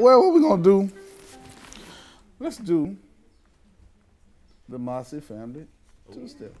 well, well, what we gonna do? Let's do the Mossy family two step.